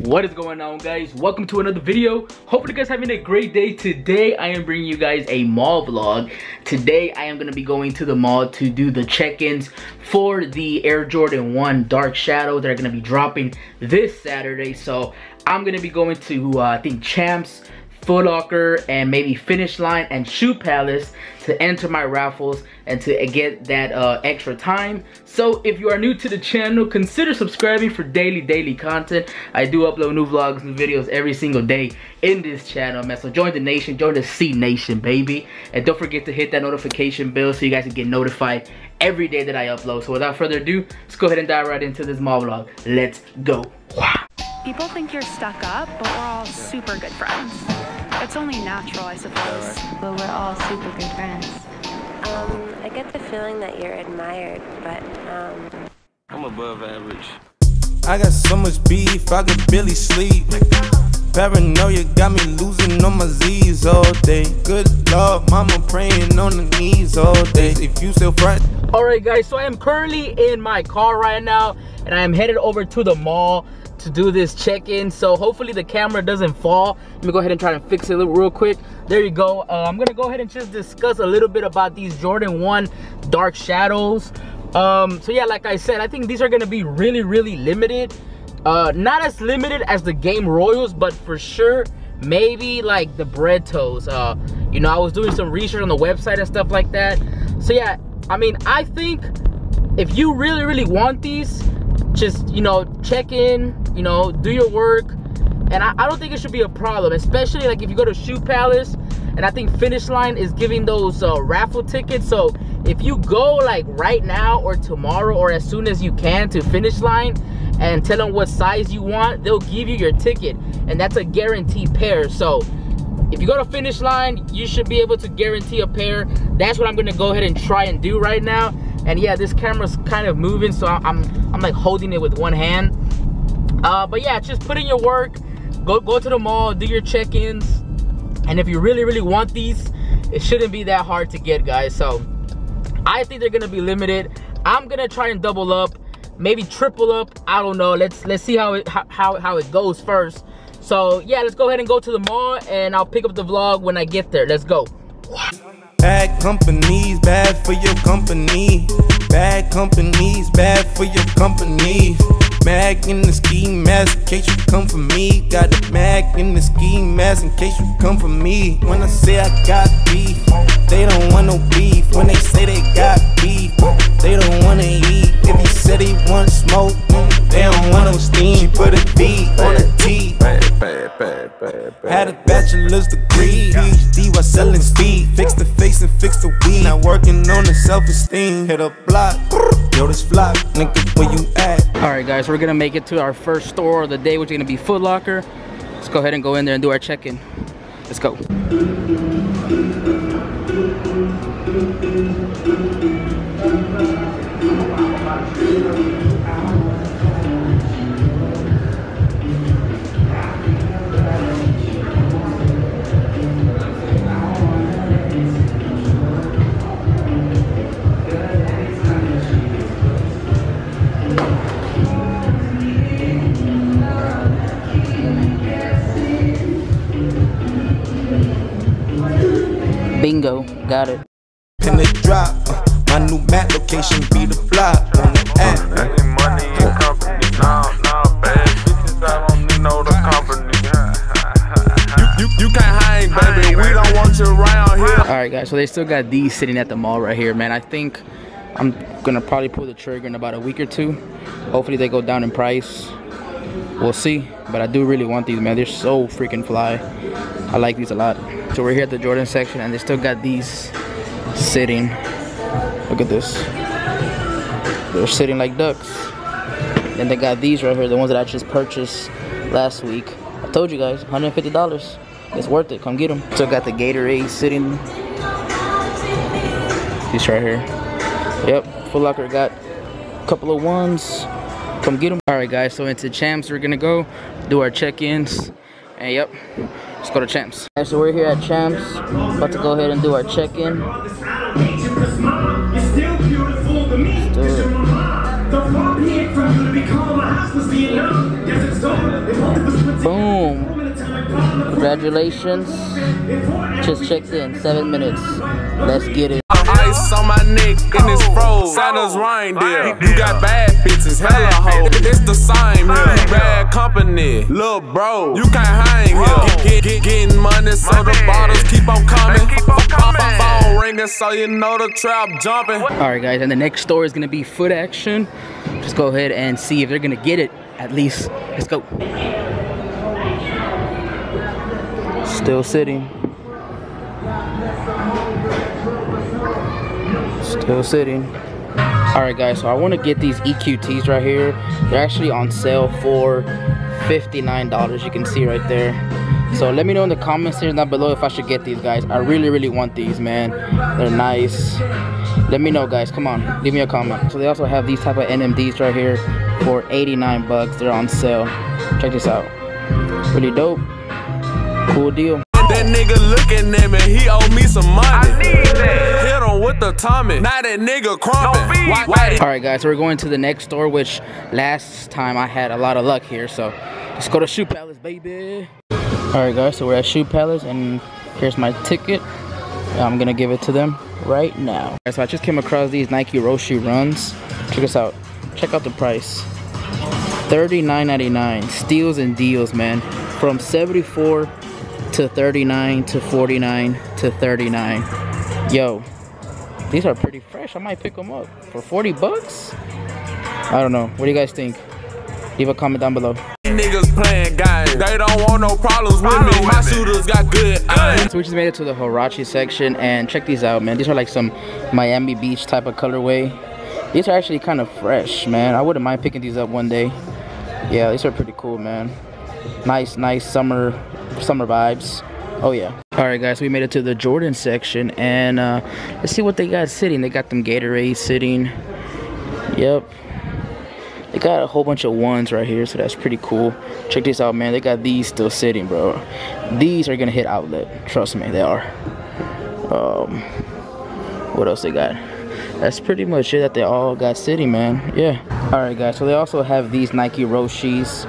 what is going on guys? Welcome to another video. Hopefully you guys having a great day. Today i am bringing you guys a mall vlog. Today i am going to be going to the mall to do the check-ins for the air jordan 1 dark shadow that are going to be dropping this saturday. So i'm going to be going to uh, i think champs Foot Locker and maybe Finish Line and Shoe Palace to enter my raffles and to get that uh, extra time. So if you are new to the channel, consider subscribing for daily, daily content. I do upload new vlogs and videos every single day in this channel, man. So join the nation, join the CeeNation, baby. And don't forget to hit that notification bell so you guys can get notified every day that I upload. So without further ado, let's go ahead and dive right into this mall vlog. Let's go. People think you're stuck up, but we're all super good friends. It's only natural, I suppose. but we're all super good friends. Um, I get the feeling that you're admired, but um, I'm above average. I got so much beef, I could barely sleep. Paranoia got me losing on my Z's all day. Good Lord, mama praying on the knees all day. If you still front. Alright guys, so I am currently in my car right now and I am headed over to the mall to do this check-in so hopefully the camera doesn't fall. Let me go ahead and try to fix it real quick. There you go. Uh, i'm gonna go ahead and just discuss a little bit about these jordan 1 dark shadows. Um, so yeah like i said i think these are gonna be really really limited. Uh, not as limited as the game royals but for sure maybe like the bred toes. Uh, you know i was doing some research on the website and stuff like that. So yeah i mean i think if you really really want these just you know check in you know do your work. And I, I, don't think it should be a problem especially like if you go to shoe palace and i think finish line is giving those uh, raffle tickets. So if you go like right now or tomorrow or as soon as you can to finish line and tell them what size you want they'll give you your ticket and that's a guaranteed pair. So if you go to finish line you should be able to guarantee a pair. That's what i'm gonna go ahead and try and do right now. And yeah this camera's kind of moving so i'm i'm like holding it with one hand. Uh, but yeah just put in your work. Go go to the mall do your check-ins. And if you really really want these it shouldn't be that hard to get guys. So i think they're gonna be limited. I'm gonna try and double up maybe triple up. I don't know. Let's let's see how it how, how it goes first. So yeah let's go ahead and go to the mall and i'll pick up the vlog when i get there. Let's go. Bad companies, bad for your company. Bad companies, bad for your company. Mag in the ski mask in case you come for me. Got a mag in the ski mask in case you come for me. When I say I got beef, they don't want no beef. When they say they got beef, they don't wanna eat. If he said he want smoke, they don't want no steam. She put a B on a T. Had a bachelor's degree, PhD while selling speed. Fix the face and fix the weed. Now working on the self-esteem. Hit a block, yo this flop, nigga where you at? All right, guys, we're gonna make it to our first store of the day, which is gonna be Foot Locker. Let's go ahead and go in there and do our check-in. Let's go. Bingo, got it. In the drop, uh, my new map location be the flop on the app. money and company. No, no, bad bitches, I don't need no the company. you, you, you can't hang, baby. We don't want you around here. All right, guys, so they still got these sitting at the mall right here, man. I think I'm gonna probably pull the trigger in about a week or two. Hopefully they go down in price. We'll see, but I do really want these, man. They're so freaking fly. I like these a lot. So we're here at the Jordan section and they still got these sitting. Look at this. They're sitting like ducks. Then they got these right here, the ones that I just purchased last week. I told you guys, $150. It's worth it, come get them. Still got the Gatorade sitting. These right here. Yep, Foot Locker got a couple of ones. Come get them. All right, guys, so into Champs, we're gonna go do our check-ins. And yep, let's go to Champs. Alright, so we're here at Champs, about to go ahead and do our check-in. Boom. Congratulations. Just checked in, seven minutes. Let's get it. Ice on my neck in this froze. Santa's reindeer. You got bad bitches, hella hoes. It's the same here. You bad company, little bro. You can't hang here. Get, get, getting money, so the bottles keep on coming. Phone ringing, so you know the trap jumping. All right, guys, and the next store is gonna be foot action. Just go ahead and see if they're gonna get it at least. Let's go. Still sitting. Still sitting. All right, guys, so I wanna get these EQTs right here. They're actually on sale for $59, you can see right there. So let me know in the comments here down below if I should get these guys. I really, really want these, man. They're nice. Let me know, guys. Come on, leave me a comment. So they also have these type of NMDs right here for 89 bucks. They're on sale. Check this out. Really dope. Cool deal. That nigga looking at me, he owe me some money. I need that. Hit him with the Tommy. Now that nigga crumping. Why, why All right, guys. So we're going to the next store, which last time I had a lot of luck here. So let's go to Shoe Palace, baby. All right, guys. So we're at Shoe Palace, and here's my ticket. I'm gonna give it to them right now. So I just came across these Nike Roshe runs. Check this out. Check out the price. $39.99. Steals and deals, man. From 74 to 39 to 49 to 39. Yo, these are pretty fresh. I might pick them up for 40 bucks. I don't know. What do you guys think? Leave a comment down below. niggas playing games? They don't want no problems with me. My shooters got good aim. So we just made it to the Huarache section and check these out, man. These are like some Miami Beach type of colorway. These are actually kind of fresh, man. I wouldn't mind picking these up one day. Yeah, these are pretty cool, man. Nice, nice summer, summer vibes. Oh yeah. All right, guys, we made it to the Jordan section and uh, let's see what they got sitting. They got them Gatorade sitting. Yep. They got a whole bunch of ones right here, so that's pretty cool. Check this out, man. They got these still sitting, bro. These are gonna hit outlet. Trust me, they are. Um, what else they got? That's pretty much it that they all got sitting, man. Yeah. All right, guys. So they also have these Nike Roshes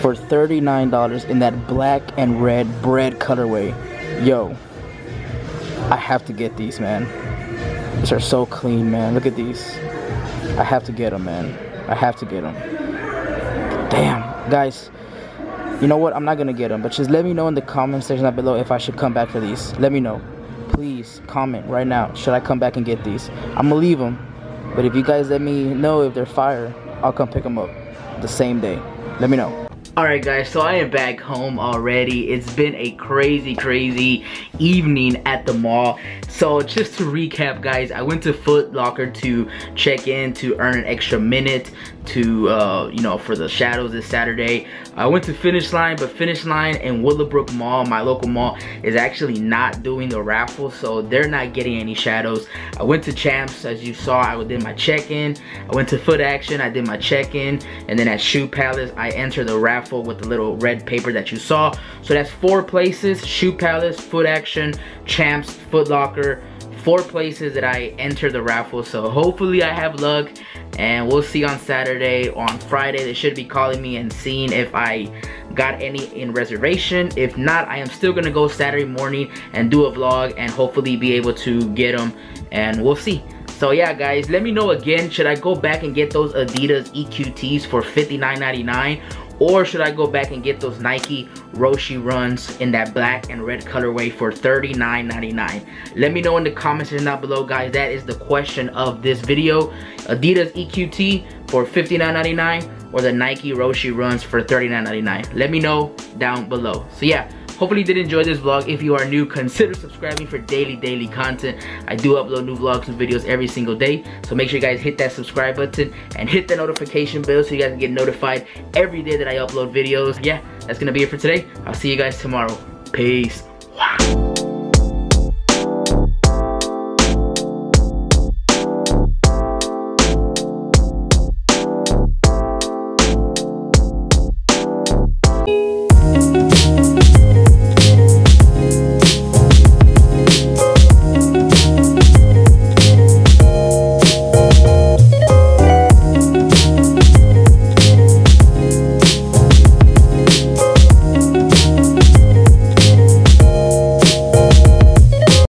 for $39 in that black and red bred colorway. Yo, I have to get these, man. These are so clean, man. Look at these. I have to get them, man. I have to get them. Damn, guys. You know what? I'm not gonna get them, but just let me know in the comment section down below if I should come back for these. Let me know. Please comment right now. Should I come back and get these? I'm gonna leave them, but if you guys let me know if they're fire, I'll come pick them up the same day. Let me know. Alright guys, so I am back home already. It's been a crazy, crazy evening at the mall. So just to recap guys, I went to Foot Locker to check in to earn an extra minute to, uh, you know, for the shadows this Saturday. I went to Finish Line, but Finish Line and Willowbrook Mall, my local mall, is actually not doing the raffle, so they're not getting any shadows. I went to Champs, as you saw, I did my check-in. I went to Foot Action, I did my check-in, and then at Shoe Palace, I entered the raffle with the little red paper that you saw. So that's four places, Shoe Palace, Foot Action, Champs, Foot Locker, four places that I enter the raffle. So hopefully I have luck and we'll see on Saturday on Friday. They should be calling me and seeing if I got any in reservation. If not, I am still gonna go Saturday morning and do a vlog and hopefully be able to get them and we'll see. So yeah guys, let me know again, should I go back and get those Adidas EQTs for $59.99 or should I go back and get those Nike Roshe runs in that black and red colorway for $39.99? Let me know in the comments down below, guys. That is the question of this video. Adidas EQT for $59.99 or the Nike Roshe runs for $39.99? Let me know down below. So yeah, hopefully you did enjoy this vlog. If you are new consider subscribing for daily daily content. I do upload new vlogs and videos every single day. So make sure you guys hit that subscribe button and hit the notification bell so you guys can get notified every day that i upload videos. Yeah that's gonna be it for today. I'll see you guys tomorrow. Peace